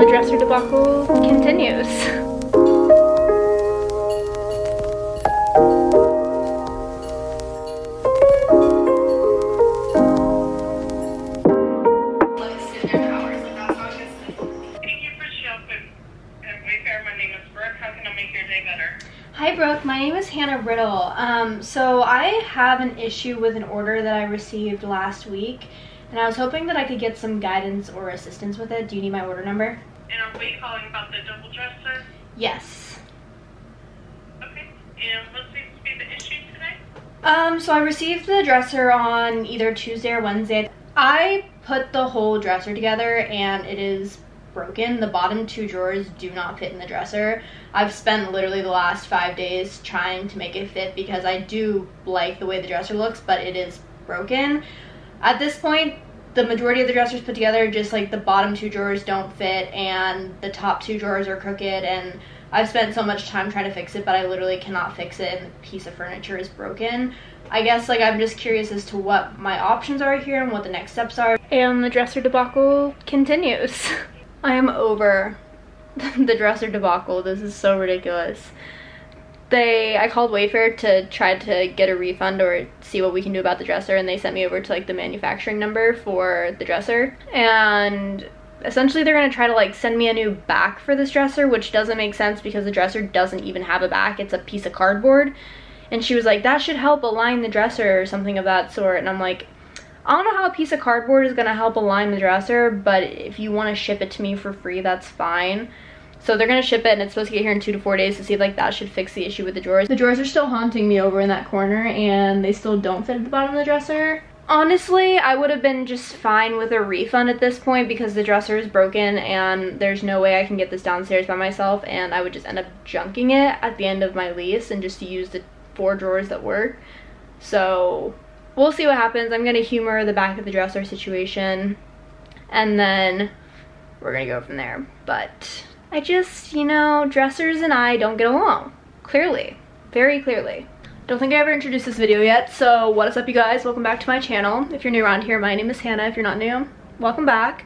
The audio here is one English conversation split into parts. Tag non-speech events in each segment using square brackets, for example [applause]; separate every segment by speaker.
Speaker 1: the dresser debacle continues. Hi Brooke, my name is Hannah Riddle. Um, so I have an issue with an order that I received last week and I was hoping that I could get some guidance or assistance with it. Do you need my order number?
Speaker 2: And are we calling about the double dresser?
Speaker 1: Yes.
Speaker 2: Okay, and what seems to be the issue today?
Speaker 1: Um, so I received the dresser on either Tuesday or Wednesday. I put the whole dresser together and it is broken. The bottom two drawers do not fit in the dresser. I've spent literally the last five days trying to make it fit because I do like the way the dresser looks, but it is broken. At this point, the majority of the dressers put together, just like the bottom two drawers don't fit and the top two drawers are crooked and I've spent so much time trying to fix it, but I literally cannot fix it and the piece of furniture is broken. I guess like I'm just curious as to what my options are here and what the next steps are. And the dresser debacle continues. [laughs] I am over [laughs] the dresser debacle. This is so ridiculous. They, I called Wayfair to try to get a refund or see what we can do about the dresser and they sent me over to like the manufacturing number for the dresser. And essentially they're gonna try to like send me a new back for this dresser, which doesn't make sense because the dresser doesn't even have a back. It's a piece of cardboard. And she was like, that should help align the dresser or something of that sort. And I'm like, I don't know how a piece of cardboard is gonna help align the dresser, but if you wanna ship it to me for free, that's fine. So they're gonna ship it and it's supposed to get here in two to four days to see if like that should fix the issue with the drawers. The drawers are still haunting me over in that corner and they still don't fit at the bottom of the dresser. Honestly, I would have been just fine with a refund at this point because the dresser is broken and there's no way I can get this downstairs by myself and I would just end up junking it at the end of my lease and just use the four drawers that work. So we'll see what happens. I'm gonna humor the back of the dresser situation and then we're gonna go from there. But I just, you know, dressers and I don't get along. Clearly. Very clearly. Don't think I ever introduced this video yet, so what is up you guys? Welcome back to my channel. If you're new around here, my name is Hannah. If you're not new, welcome back.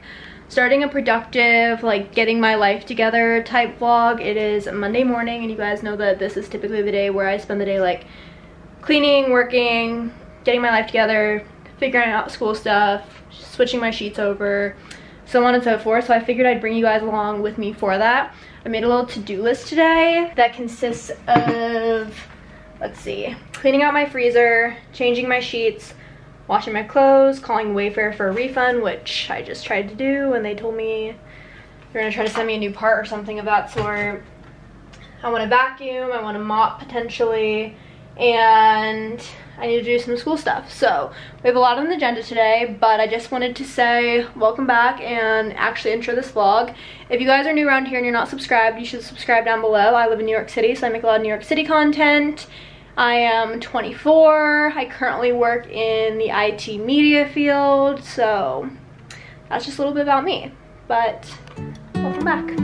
Speaker 1: Starting a productive, like getting my life together type vlog. It is Monday morning and you guys know that this is typically the day where I spend the day like cleaning, working, getting my life together, figuring out school stuff, switching my sheets over, so on and so forth. So I figured I'd bring you guys along with me for that. I made a little to-do list today that consists of, let's see, cleaning out my freezer, changing my sheets, washing my clothes, calling Wayfair for a refund, which I just tried to do and they told me they're gonna try to send me a new part or something of that sort. I want to vacuum, I want to mop potentially, and I need to do some school stuff. So we have a lot on the agenda today, but I just wanted to say welcome back and actually intro this vlog. If you guys are new around here and you're not subscribed, you should subscribe down below. I live in New York City, so I make a lot of New York City content. I am 24. I currently work in the IT media field, so that's just a little bit about me. But welcome back.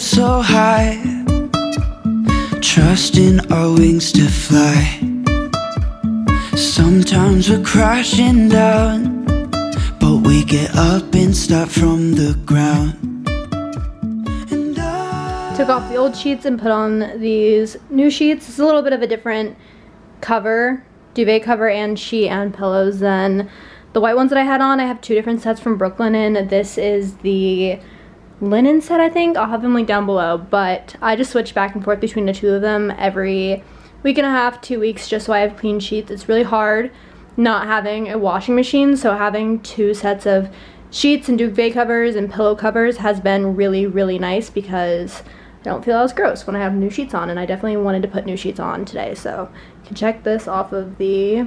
Speaker 3: Cliffs so high Trusting our wings to fly Sometimes we're crashing down But we get up and start from the ground And
Speaker 1: Took off the old sheets and put on these new sheets. It's a little bit of a different cover, duvet cover and sheet and pillows than the white ones that I had on. I have two different sets from Brooklinen. This is the linen set, I think. I'll have them linked down below, but I just switch back and forth between the two of them every week and a half, two weeks, just so I have clean sheets. It's really hard not having a washing machine, so having two sets of sheets and duvet covers and pillow covers has been really, really nice because I don't feel as gross when I have new sheets on, and I definitely wanted to put new sheets on today, so you can check this off of the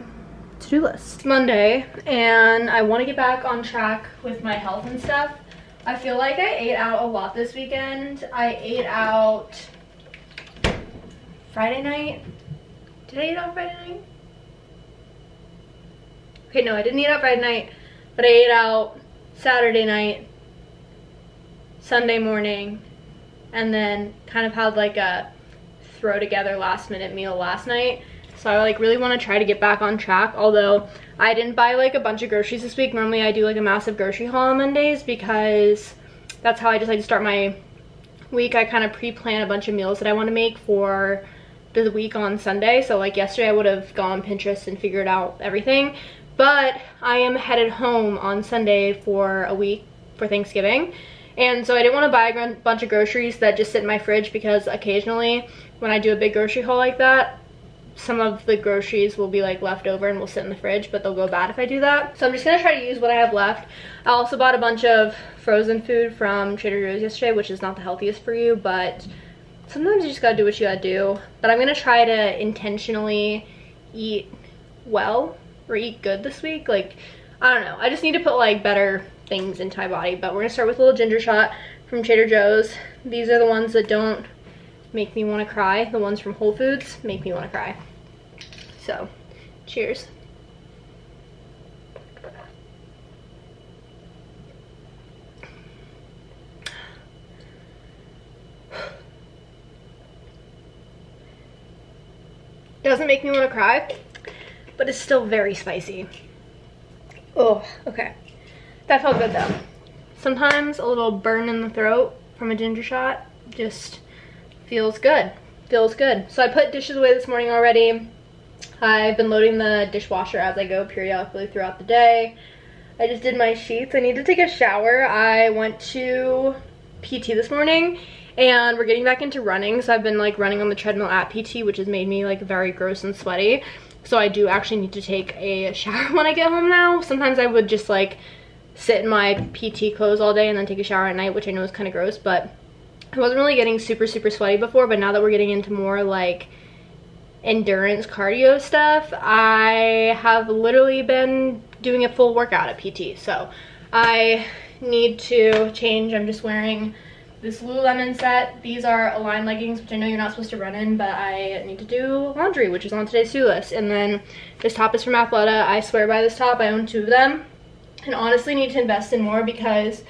Speaker 1: to-do list. Monday, and I want to get back on track with my health and stuff. I feel like I ate out a lot this weekend. I ate out Friday night. Did I eat out Friday night? Okay, no, I didn't eat out Friday night, but I ate out Saturday night, Sunday morning, and then kind of had like a throw together last minute meal last night. So I like really want to try to get back on track. Although I didn't buy like a bunch of groceries this week. Normally I do like a massive grocery haul on Mondays because that's how I just like to start my week. I kind of pre-plan a bunch of meals that I want to make for the week on Sunday. So like yesterday I would have gone Pinterest and figured out everything. But I am headed home on Sunday for a week for Thanksgiving. And so I didn't want to buy a bunch of groceries that just sit in my fridge because occasionally when I do a big grocery haul like that, some of the groceries will be like left over and will sit in the fridge, but they'll go bad if I do that. So I'm just gonna try to use what I have left. I also bought a bunch of frozen food from Trader Joe's yesterday, which is not the healthiest for you, but sometimes you just gotta do what you gotta do. But I'm gonna try to intentionally eat well or eat good this week. Like, I don't know. I just need to put like better things into my body. But we're gonna start with a little ginger shot from Trader Joe's. These are the ones that don't make me want to cry. The ones from Whole Foods make me want to cry. So, cheers. [sighs] Doesn't make me want to cry, but it's still very spicy. Oh, okay. That felt good though. Sometimes a little burn in the throat from a ginger shot just feels good. Feels good. So I put dishes away this morning already. I've been loading the dishwasher as I go periodically throughout the day. I just did my sheets. I need to take a shower. I went to PT this morning and we're getting back into running. So I've been like running on the treadmill at PT, which has made me like very gross and sweaty. So I do actually need to take a shower [laughs] when I get home now. Sometimes I would just like sit in my PT clothes all day and then take a shower at night, which I know is kind of gross, but I wasn't really getting super, super sweaty before, but now that we're getting into more like endurance cardio stuff, I have literally been doing a full workout at PT. So I need to change. I'm just wearing this Lululemon set. These are Align leggings, which I know you're not supposed to run in, but I need to do laundry, which is on today's to do list. And then this top is from Athleta. I swear by this top. I own two of them. And honestly need to invest in more because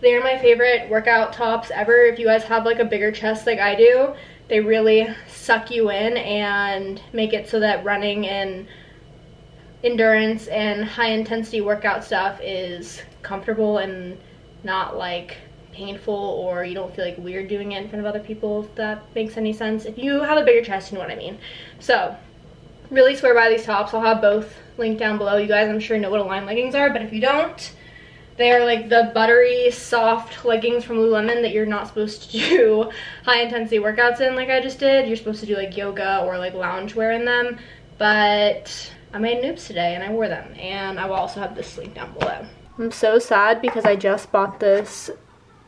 Speaker 1: they're my favorite workout tops ever. If you guys have like a bigger chest like I do, they really suck you in and make it so that running and endurance and high intensity workout stuff is comfortable and not like painful or you don't feel like weird doing it in front of other people if that makes any sense. If you have a bigger chest you know what i mean. So really swear by these tops. I'll have both linked down below. You guys i'm sure know what Align leggings are but if you don't they're like the buttery, soft leggings from Lululemon that you're not supposed to do [laughs] high intensity workouts in like I just did. You're supposed to do like yoga or like lounge wear in them. But I made noobs today and I wore them. And I will also have this link down below. I'm so sad because I just bought this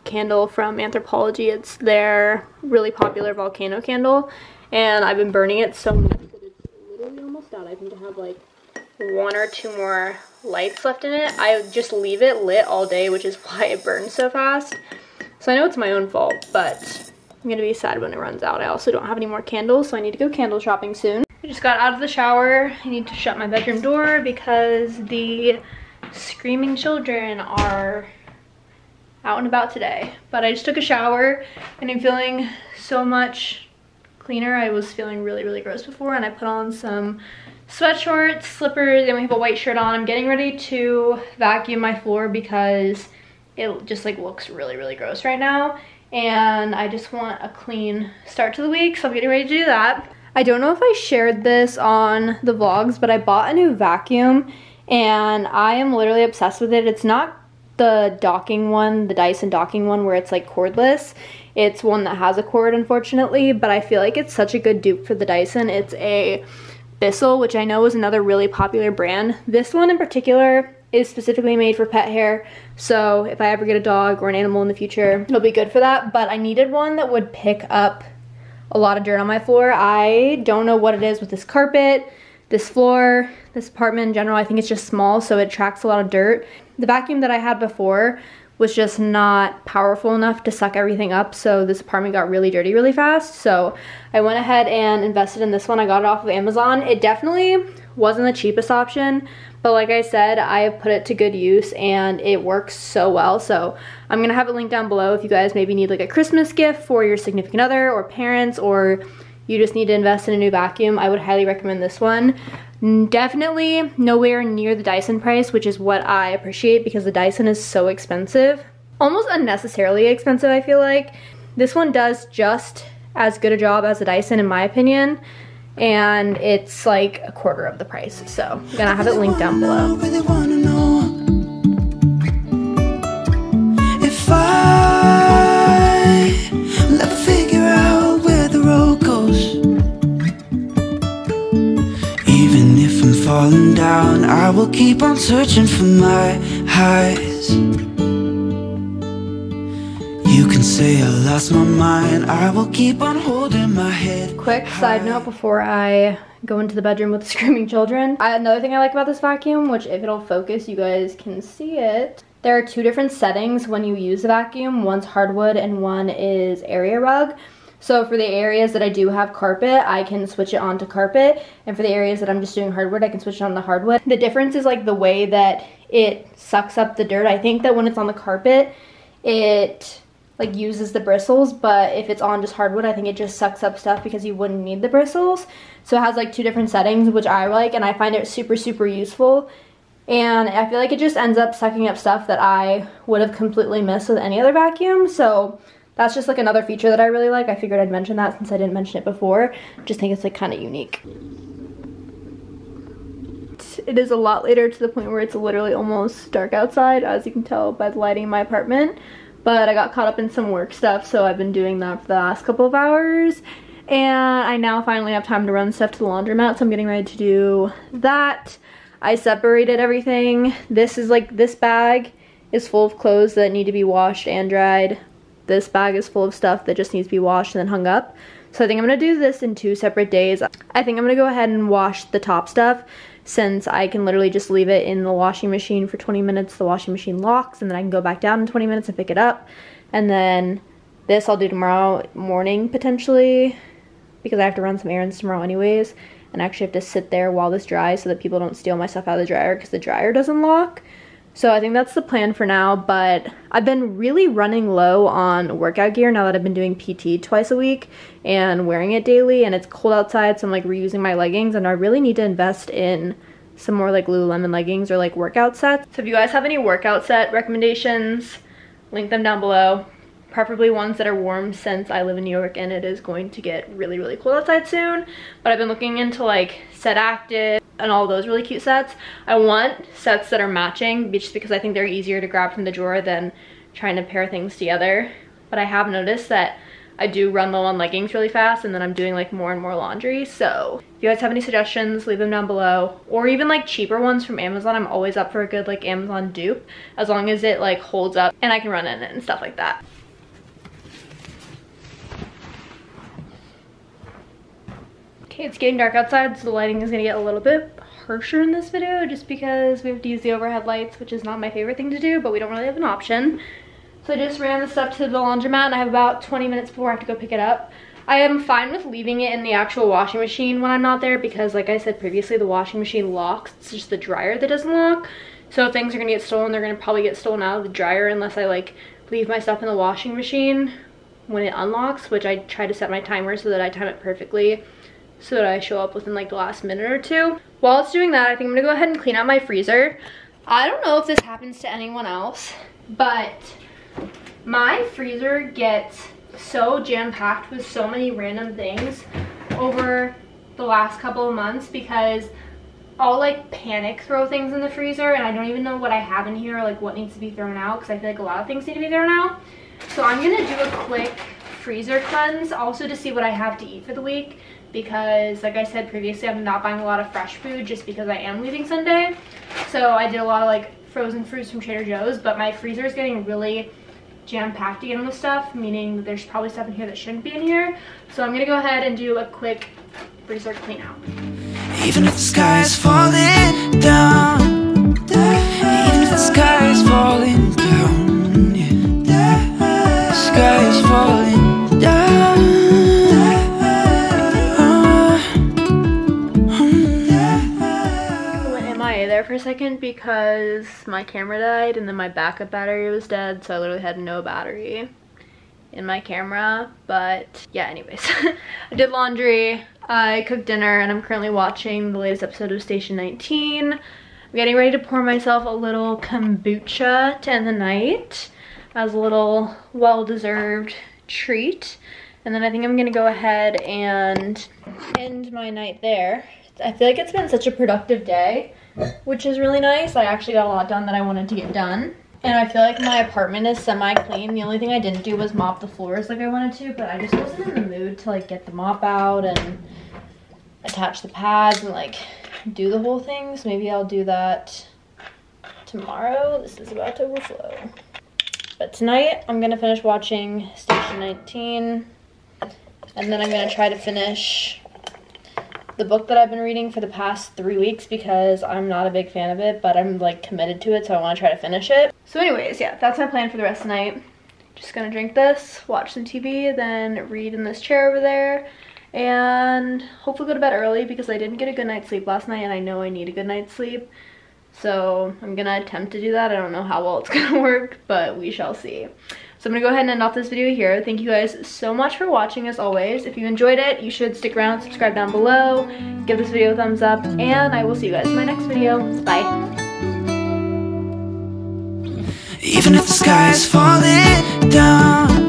Speaker 1: candle from Anthropologie. It's their really popular volcano candle. And I've been burning it so much that it's literally almost out. I think I have like one or two more lights left in it. I just leave it lit all day, which is [laughs] why it burns so fast. So I know it's my own fault, but I'm gonna be sad when it runs out. I also don't have any more candles, so I need to go candle shopping soon. I just got out of the shower. I need to shut my bedroom door because the screaming children are out and about today. But I just took a shower and I'm feeling so much cleaner. I was feeling really, really gross before and I put on some sweatshorts, slippers, and we have a white shirt on. I'm getting ready to vacuum my floor because it just like looks really, really gross right now. and I just want a clean start to the week, so I'm getting ready to do that. I don't know if I shared this on the vlogs, but I bought a new vacuum and I am literally obsessed with it. It's not the docking one, the Dyson docking one where it's like cordless. It's one that has a cord unfortunately, but I feel like it's such a good dupe for the Dyson. It's a Bissell, which I know is another really popular brand. This one in particular is specifically made for pet hair. So if I ever get a dog or an animal in the future, it'll be good for that. But I needed one that would pick up a lot of dirt on my floor. I don't know what it is with this carpet, this floor, this apartment in general. I think it's just small, so it attracts a lot of dirt. The vacuum that I had before was just not powerful enough to suck everything up, so this apartment got really dirty really fast. So I went ahead and invested in this one. I got it off of Amazon. It definitely wasn't the cheapest option, but like I said, I have put it to good use and it works so well. So I'm gonna have it linked down below if you guys maybe need like a Christmas gift for your significant other or parents or you just need to invest in a new vacuum. I would highly recommend this one. Definitely nowhere near the Dyson price, which is what I appreciate because the Dyson is so expensive. Almost unnecessarily expensive, I feel like. This one does just as good a job as the Dyson in my opinion and it's like a quarter of the price. So I'm gonna have it linked down below.
Speaker 3: Down, I will keep on searching for my highs. You can say I lost my mind I will keep on holding my head
Speaker 1: Quick side note before I go into the bedroom with the [laughs] screaming children. I, another thing I like about this vacuum, which if it'll focus, you guys can see it. There are two different settings when you use the vacuum. One's hardwood and one is area rug. So for the areas that I do have carpet, I can switch it on to carpet. And for the areas that I'm just doing hardwood, I can switch it on to hardwood. The difference is like the way that it sucks up the dirt. I think that when it's on the carpet, it like uses the bristles, but if it's on just hardwood, I think it just sucks up stuff because you wouldn't need the bristles. So it has like two different settings, which I like, and I find it super, super useful. And I feel like it just ends up sucking up stuff that I would have completely missed with any other vacuum. So that's just like another feature that I really like. I figured I'd mention that since I didn't mention it before. Just think it's like kind of unique. It is a lot later to the point where it's literally almost dark outside, as you can tell by the lighting in my apartment but I got caught up in some work stuff so I've been doing that for the last couple of hours and I now finally have time to run stuff to the laundromat so I'm getting ready to do that. I separated everything. This is like this bag is full of clothes that need to be washed and dried. This bag is full of stuff that just needs to be washed and then hung up. So I think I'm going to do this in two separate days. I think I'm going to go ahead and wash the top stuff since I can literally just leave it in the washing machine for 20 minutes. The washing machine locks and then I can go back down in 20 minutes and pick it up. And then this I'll do tomorrow morning potentially because I have to run some errands tomorrow anyways. And I actually have to sit there while this dries so that people don't steal my stuff out of the dryer because the dryer doesn't lock. So I think that's the plan for now, but I've been really running low on workout gear now that I've been doing PT twice a week and wearing it daily and it's cold outside so I'm like reusing my leggings and I really need to invest in some more like Lululemon leggings or like workout sets. So if you guys have any workout set recommendations, link them down below. Preferably ones that are warm since I live in New York and it is going to get really, really cold outside soon. But I've been looking into like Set Active, and all those really cute sets. I want sets that are matching just because I think they're easier to grab from the drawer than trying to pair things together. But I have noticed that I do run low on leggings really fast and then I'm doing like more and more laundry. So if you guys have any suggestions, leave them down below. Or even like cheaper ones from Amazon. I'm always up for a good like Amazon dupe as long as it like holds up and I can run in it and stuff like that. Okay, it's getting dark outside, so the lighting is gonna get a little bit harsher in this video just because we have to use the overhead lights, which is not my favorite thing to do, but we don't really have an option. So I just ran the stuff to the laundromat and I have about 20 minutes before I have to go pick it up. I am fine with leaving it in the actual washing machine when I'm not there because like I said previously, the washing machine locks. It's just the dryer that doesn't lock. So if things are gonna get stolen, they're gonna probably get stolen out of the dryer unless I like leave my stuff in the washing machine when it unlocks, which I try to set my timer so that I time it perfectly so that I show up within like the last minute or two. While it's doing that, I think I'm gonna go ahead and clean out my freezer. I don't know if this happens to anyone else, but My freezer gets so jam-packed with so many random things over the last couple of months because I'll like panic throw things in the freezer and I don't even know what I have in here, or like what needs to be thrown out because I feel like a lot of things need to be thrown out. So I'm gonna do a quick freezer cleanse also to see what I have to eat for the week because like I said previously I'm not buying a lot of fresh food just because I am leaving Sunday. So I did a lot of like frozen fruits from Trader Joe's but my freezer is getting really jam-packed again with stuff meaning there's probably stuff in here that shouldn't be in here. So I'm gonna go ahead and do a quick freezer clean out.
Speaker 3: Even if the sky is falling down the sky is falling down yeah. Sky is falling
Speaker 1: for a second because my camera died and then my backup battery was dead so I literally had no battery in my camera. But yeah anyways [laughs] I did laundry. I cooked dinner and I'm currently watching the latest episode of Station 19 I'm getting ready to pour myself a little kombucha to end the night as a little well-deserved treat. And then I think I'm gonna go ahead and end my night there. I feel like it's been such a productive day, which is really nice. I actually got a lot done that I wanted to get done. And I feel like my apartment is semi-clean. The only thing I didn't do was mop the floors like I wanted to, but I just wasn't in the mood to like get the mop out and attach the pads and like do the whole thing. So maybe I'll do that tomorrow. This is about to overflow. But tonight I'm gonna finish watching Station 19 and then I'm gonna try to finish the book that I've been reading for the past three weeks because I'm not a big fan of it, but I'm like committed to it, so I want to try to finish it. So anyways, yeah, that's my plan for the rest of the night. Just gonna drink this, watch some TV, then read in this chair over there, and hopefully go to bed early because I didn't get a good night's sleep last night and I know I need a good night's sleep. So I'm gonna attempt to do that. I don't know how well it's [laughs] gonna work, but we shall see. So I'm gonna go ahead and end off this video here. Thank you guys so much for watching as always. If you enjoyed it, you should stick around, subscribe down below, give this video a thumbs up, and I will see you guys in my next video. Bye.
Speaker 3: Even if the sky is falling down